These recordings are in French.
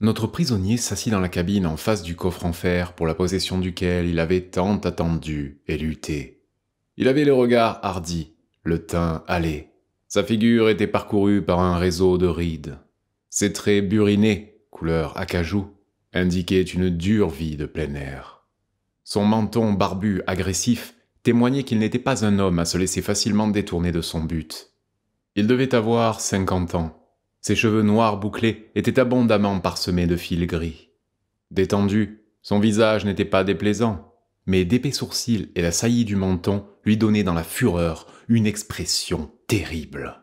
Notre prisonnier s'assit dans la cabine en face du coffre en fer pour la possession duquel il avait tant attendu et lutté. Il avait le regard hardi, le teint hâlé. Sa figure était parcourue par un réseau de rides. Ses traits burinés, couleur acajou, indiquaient une dure vie de plein air. Son menton barbu agressif témoignait qu'il n'était pas un homme à se laisser facilement détourner de son but. Il devait avoir cinquante ans. Ses cheveux noirs bouclés étaient abondamment parsemés de fils gris. Détendu, son visage n'était pas déplaisant, mais d'épais sourcils et la saillie du menton lui donnaient dans la fureur une expression terrible.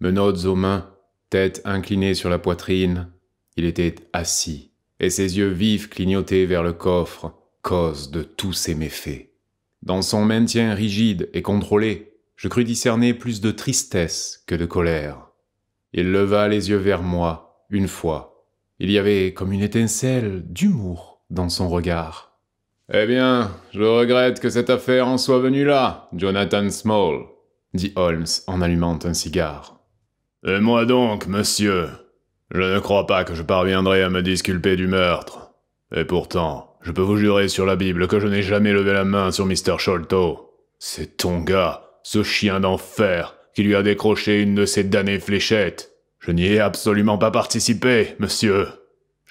Menottes aux mains, tête inclinée sur la poitrine, il était assis, et ses yeux vifs clignotaient vers le coffre, cause de tous ses méfaits. Dans son maintien rigide et contrôlé, je crus discerner plus de tristesse que de colère. Il leva les yeux vers moi, une fois. Il y avait comme une étincelle d'humour dans son regard. Eh bien, je regrette que cette affaire en soit venue là, Jonathan Small, dit Holmes en allumant un cigare. Et moi donc, monsieur Je ne crois pas que je parviendrai à me disculper du meurtre. Et pourtant, je peux vous jurer sur la Bible que je n'ai jamais levé la main sur Mr. Sholto. C'est ton gars, ce chien d'enfer, qui lui a décroché une de ces damnées fléchettes. Je n'y ai absolument pas participé, monsieur.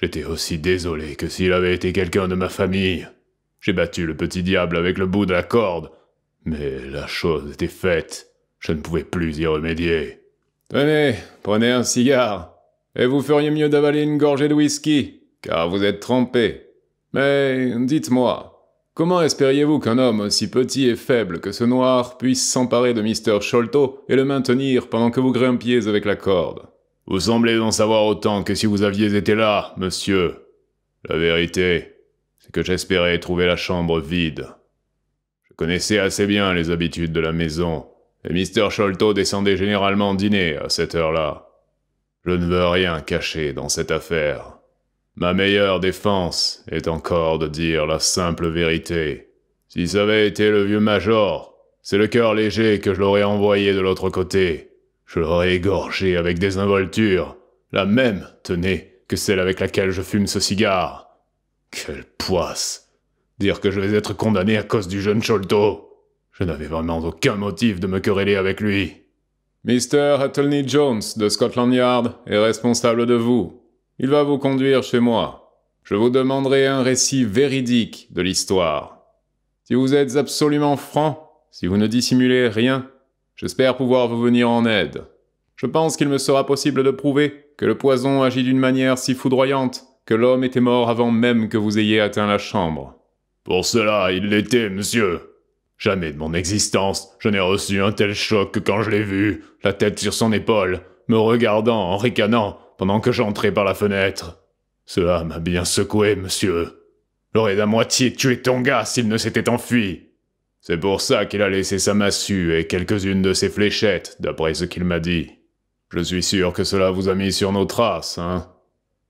J'étais aussi désolé que s'il avait été quelqu'un de ma famille. J'ai battu le petit diable avec le bout de la corde, mais la chose était faite. Je ne pouvais plus y remédier. Tenez, prenez un cigare, et vous feriez mieux d'avaler une gorgée de whisky, car vous êtes trempé. Mais dites-moi, Comment espériez-vous qu'un homme aussi petit et faible que ce noir puisse s'emparer de Mr. Sholto et le maintenir pendant que vous grimpiez avec la corde? Vous semblez en savoir autant que si vous aviez été là, monsieur. La vérité, c'est que j'espérais trouver la chambre vide. Je connaissais assez bien les habitudes de la maison, et Mr. Sholto descendait généralement dîner à cette heure-là. Je ne veux rien cacher dans cette affaire. Ma meilleure défense est encore de dire la simple vérité. Si ça avait été le vieux Major, c'est le cœur léger que je l'aurais envoyé de l'autre côté. Je l'aurais égorgé avec des involtures, la même, tenez, que celle avec laquelle je fume ce cigare. Quelle poisse Dire que je vais être condamné à cause du jeune Sholto. Je n'avais vraiment aucun motif de me quereller avec lui. Mr. Athelney Jones de Scotland Yard est responsable de vous. Il va vous conduire chez moi. Je vous demanderai un récit véridique de l'histoire. Si vous êtes absolument franc, si vous ne dissimulez rien, j'espère pouvoir vous venir en aide. Je pense qu'il me sera possible de prouver que le poison agit d'une manière si foudroyante que l'homme était mort avant même que vous ayez atteint la chambre. Pour cela, il l'était, monsieur. Jamais de mon existence, je n'ai reçu un tel choc que quand je l'ai vu, la tête sur son épaule, me regardant en ricanant, pendant que j'entrais par la fenêtre. Cela m'a bien secoué, monsieur. J'aurais d'à moitié tué ton gars s'il ne s'était enfui. C'est pour ça qu'il a laissé sa massue et quelques-unes de ses fléchettes, d'après ce qu'il m'a dit. Je suis sûr que cela vous a mis sur nos traces, hein.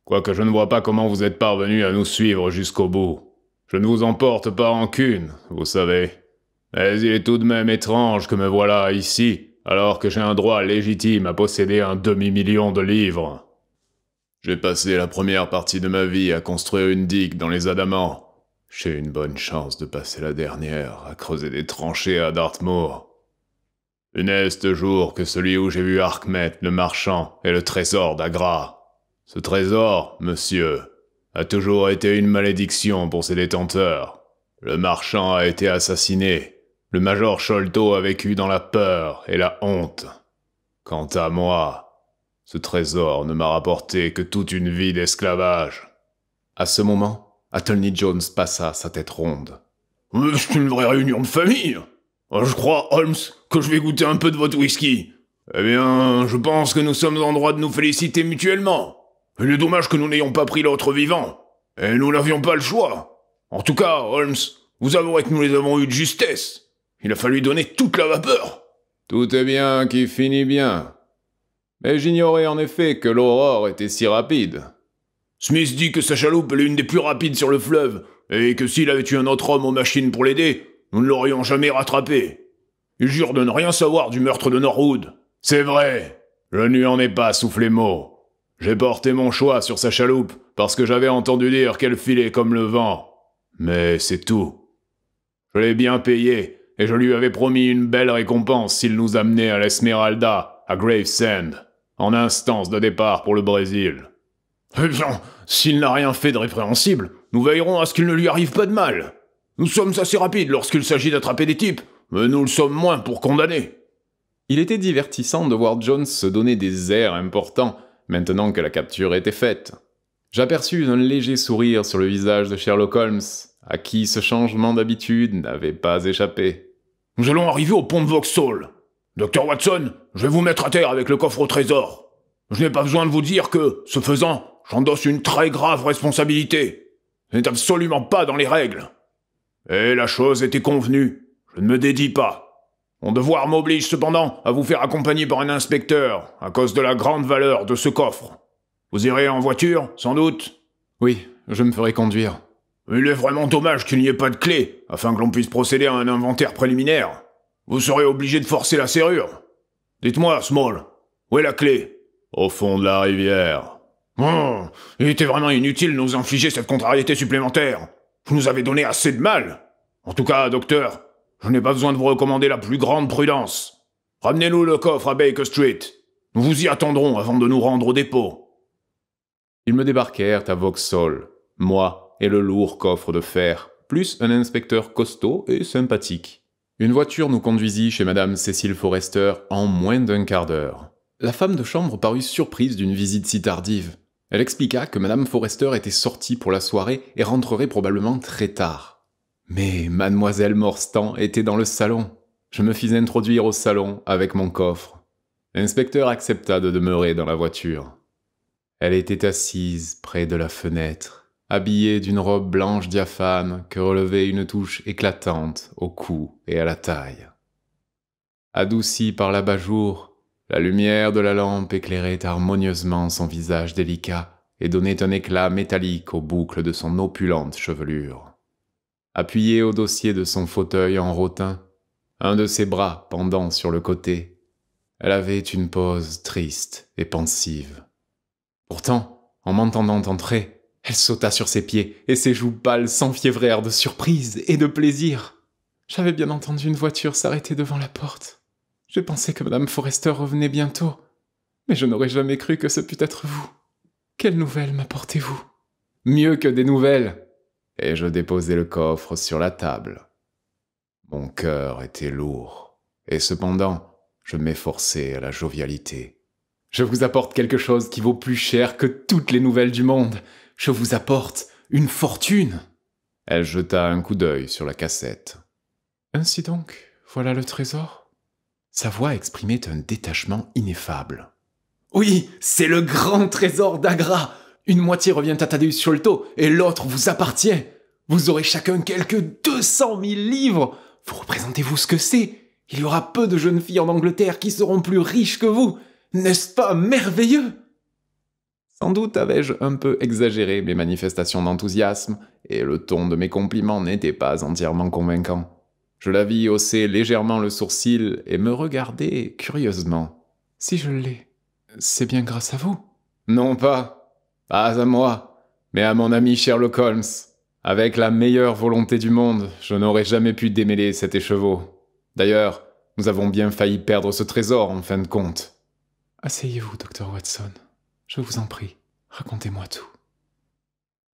Quoique je ne vois pas comment vous êtes parvenu à nous suivre jusqu'au bout. Je ne vous emporte pas en rancune, vous savez. Mais il est tout de même étrange que me voilà ici, alors que j'ai un droit légitime à posséder un demi-million de livres. J'ai passé la première partie de ma vie à construire une digue dans les Adamants. J'ai une bonne chance de passer la dernière à creuser des tranchées à Dartmoor. Funeste jour que celui où j'ai vu Arkmet le marchand et le trésor d'Agra. Ce trésor, monsieur, a toujours été une malédiction pour ses détenteurs. Le marchand a été assassiné. Le major Sholto a vécu dans la peur et la honte. Quant à moi, ce trésor ne m'a rapporté que toute une vie d'esclavage. À ce moment, Athelney Jones passa sa tête ronde. C'est une vraie réunion de famille. Je crois, Holmes, que je vais goûter un peu de votre whisky. Eh bien, je pense que nous sommes en droit de nous féliciter mutuellement. Il est dommage que nous n'ayons pas pris l'autre vivant. Et nous n'avions pas le choix. En tout cas, Holmes, vous avouerez que nous les avons eus de justesse. Il a fallu donner toute la vapeur. Tout est bien qui finit bien, mais j'ignorais en effet que l'aurore était si rapide. Smith dit que sa chaloupe est l'une des plus rapides sur le fleuve, et que s'il avait eu un autre homme aux machines pour l'aider, nous ne l'aurions jamais rattrapé. Il jure de ne rien savoir du meurtre de Norwood. C'est vrai, je ne lui en ai pas soufflé mot. J'ai porté mon choix sur sa chaloupe parce que j'avais entendu dire qu'elle filait comme le vent. Mais c'est tout. Je l'ai bien payé et je lui avais promis une belle récompense s'il nous amenait à l'Esmeralda, à Gravesend, en instance de départ pour le Brésil. Eh bien, s'il n'a rien fait de répréhensible, nous veillerons à ce qu'il ne lui arrive pas de mal. Nous sommes assez rapides lorsqu'il s'agit d'attraper des types, mais nous le sommes moins pour condamner. Il était divertissant de voir Jones se donner des airs importants maintenant que la capture était faite. J'aperçus un léger sourire sur le visage de Sherlock Holmes, à qui ce changement d'habitude n'avait pas échappé. Nous allons arriver au pont de Vauxhall. Docteur Watson, je vais vous mettre à terre avec le coffre au trésor. Je n'ai pas besoin de vous dire que, ce faisant, j'endosse une très grave responsabilité. Ce n'est absolument pas dans les règles. Et la chose était convenue. Je ne me dédie pas. Mon devoir m'oblige cependant à vous faire accompagner par un inspecteur, à cause de la grande valeur de ce coffre. Vous irez en voiture, sans doute? Oui, je me ferai conduire. Il est vraiment dommage qu'il n'y ait pas de clé, afin que l'on puisse procéder à un inventaire préliminaire. Vous serez obligé de forcer la serrure. Dites-moi, Small, où est la clé Au fond de la rivière. Oh, il était vraiment inutile de nous infliger cette contrariété supplémentaire. Vous nous avez donné assez de mal. En tout cas, docteur, je n'ai pas besoin de vous recommander la plus grande prudence. Ramenez-nous le coffre à Baker Street. Nous vous y attendrons avant de nous rendre au dépôt. Ils me débarquèrent à Vauxhall, moi et le lourd coffre de fer, plus un inspecteur costaud et sympathique. Une voiture nous conduisit chez Madame Cécile Forrester en moins d'un quart d'heure. La femme de chambre parut surprise d'une visite si tardive. Elle expliqua que Madame Forrester était sortie pour la soirée et rentrerait probablement très tard. Mais mademoiselle Morstan était dans le salon. Je me fis introduire au salon avec mon coffre. L'inspecteur accepta de demeurer dans la voiture. Elle était assise près de la fenêtre, habillée d'une robe blanche diaphane que relevait une touche éclatante au cou et à la taille. Adoucie par l'abat-jour, la lumière de la lampe éclairait harmonieusement son visage délicat et donnait un éclat métallique aux boucles de son opulente chevelure. Appuyée au dossier de son fauteuil en rotin, un de ses bras pendant sur le côté, elle avait une pose triste et pensive. Pourtant, en m'entendant entrer, elle sauta sur ses pieds et ses joues pâles s'enfiévrèrent de surprise et de plaisir. J'avais bien entendu une voiture s'arrêter devant la porte. J'ai pensé que Madame Forrester revenait bientôt, mais je n'aurais jamais cru que ce pût être vous. Quelles nouvelles m'apportez-vous? Mieux que des nouvelles, et je déposai le coffre sur la table. Mon cœur était lourd, et cependant je m'efforçais à la jovialité. Je vous apporte quelque chose qui vaut plus cher que toutes les nouvelles du monde. Je vous apporte une fortune. Elle jeta un coup d'œil sur la cassette. Ainsi donc, voilà le trésor Sa voix exprimait un détachement ineffable. Oui, c'est le grand trésor d'Agra une moitié revient à Thaddeus Sholto et l'autre vous appartient. Vous aurez chacun quelques 200 000 livres. Vous représentez-vous ce que c'est? Il y aura peu de jeunes filles en Angleterre qui seront plus riches que vous. N'est-ce pas merveilleux? Sans doute avais-je un peu exagéré mes manifestations d'enthousiasme, et le ton de mes compliments n'était pas entièrement convaincant. Je la vis hausser légèrement le sourcil et me regarder curieusement. Si je l'ai, c'est bien grâce à vous. Non pas, pas à moi, mais à mon ami Sherlock Holmes. Avec la meilleure volonté du monde, je n'aurais jamais pu démêler cet écheveau. D'ailleurs, nous avons bien failli perdre ce trésor en fin de compte. Asseyez-vous, docteur Watson. Je vous en prie, racontez-moi tout.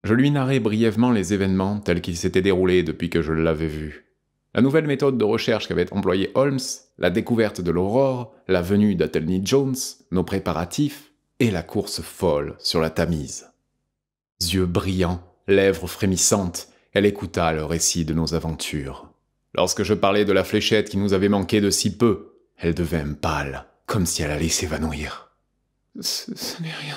Je lui narrai brièvement les événements tels qu'ils s'étaient déroulés depuis que je l'avais vu. La nouvelle méthode de recherche qu'avait employée Holmes, la découverte de l'aurore, la venue d'Athelney Jones, nos préparatifs, et la course folle sur la Tamise. Yeux brillants, lèvres frémissantes, elle écouta le récit de nos aventures. Lorsque je parlais de la fléchette qui nous avait manqué de si peu, elle devint pâle, comme si elle allait s'évanouir. Ce, n'est rien,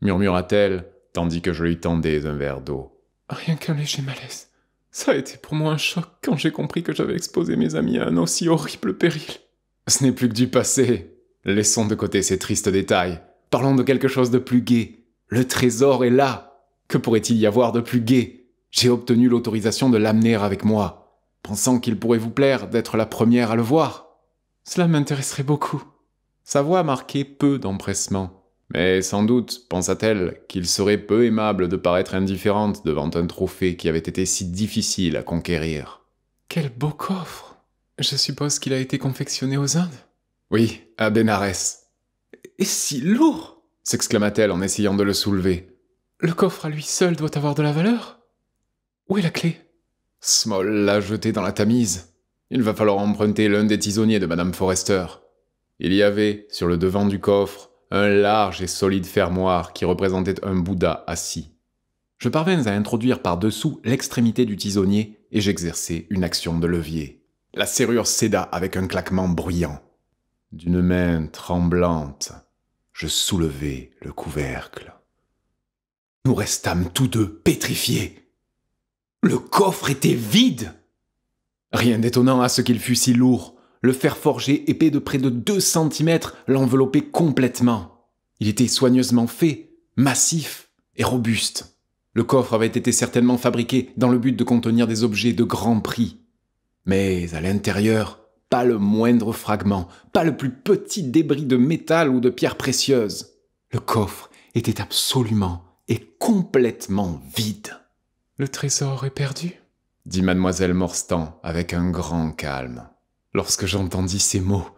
murmura-t-elle, tandis que je lui tendais un verre d'eau. Rien qu'un léger malaise. Ça a été pour moi un choc quand j'ai compris que j'avais exposé mes amis à un aussi horrible péril. Ce n'est plus que du passé. Laissons de côté ces tristes détails. Parlons de quelque chose de plus gai. Le trésor est là. Que pourrait-il y avoir de plus gai? J'ai obtenu l'autorisation de l'amener avec moi, pensant qu'il pourrait vous plaire d'être la première à le voir. Cela m'intéresserait beaucoup. Sa voix marquait peu d'empressement. Mais sans doute, pensa-t-elle, qu'il serait peu aimable de paraître indifférente devant un trophée qui avait été si difficile à conquérir. Quel beau coffre Je suppose qu'il a été confectionné aux Indes Oui, à Bénarès. Et si lourd s'exclama-t-elle en essayant de le soulever. Le coffre à lui seul doit avoir de la valeur Où est la clé? Small l'a jeté dans la Tamise. Il va falloir emprunter l'un des tisonniers de Madame Forrester. Il y avait, sur le devant du coffre, un large et solide fermoir qui représentait un Bouddha assis. Je parvins à introduire par-dessous l'extrémité du tisonnier et j'exerçai une action de levier. La serrure céda avec un claquement bruyant. D'une main tremblante, je soulevai le couvercle. Nous restâmes tous deux pétrifiés. Le coffre était vide. Rien d'étonnant à ce qu'il fût si lourd. Le fer forgé épais de près de deux centimètres l'enveloppait complètement. Il était soigneusement fait, massif et robuste. Le coffre avait été certainement fabriqué dans le but de contenir des objets de grand prix. Mais à l'intérieur, pas le moindre fragment, pas le plus petit débris de métal ou de pierre précieuse. Le coffre était absolument et complètement vide. Le trésor est perdu? dit mademoiselle Morstan avec un grand calme. Lorsque j'entendis ces mots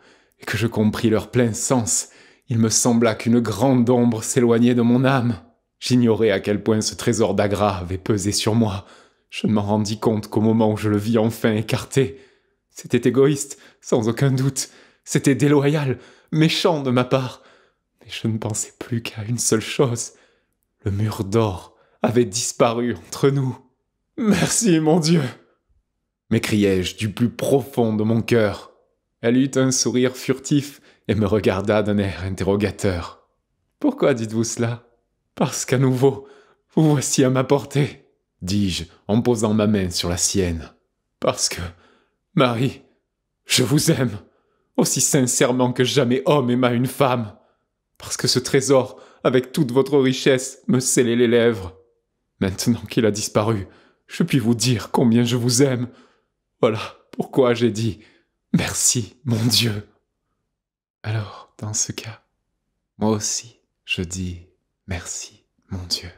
et que je compris leur plein sens, il me sembla qu'une grande ombre s'éloignait de mon âme. J'ignorais à quel point ce trésor d'Agra avait pesé sur moi. Je ne m'en rendis compte qu'au moment où je le vis enfin écarté. C'était égoïste, sans aucun doute. C'était déloyal, méchant de ma part. Mais je ne pensais plus qu'à une seule chose. Le mur d'or avait disparu entre nous. Merci, mon Dieu m'écriai-je du plus profond de mon cœur. Elle eut un sourire furtif et me regarda d'un air interrogateur. Pourquoi dites-vous cela? Parce qu'à nouveau, vous voici à ma portée, dis-je en posant ma main sur la sienne. Parce que, Marie, je vous aime, aussi sincèrement que jamais homme aima une femme. Parce que ce trésor, avec toute votre richesse, me scellait les lèvres. Maintenant qu'il a disparu, je puis vous dire combien je vous aime. Voilà pourquoi j'ai dit merci, mon Dieu. Alors, dans ce cas, moi aussi, je dis merci, mon Dieu.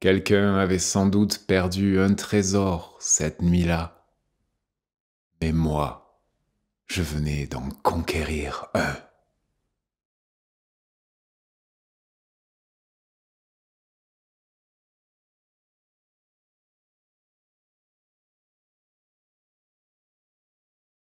Quelqu'un avait sans doute perdu un trésor cette nuit-là. Mais moi, je venais d'en conquérir un.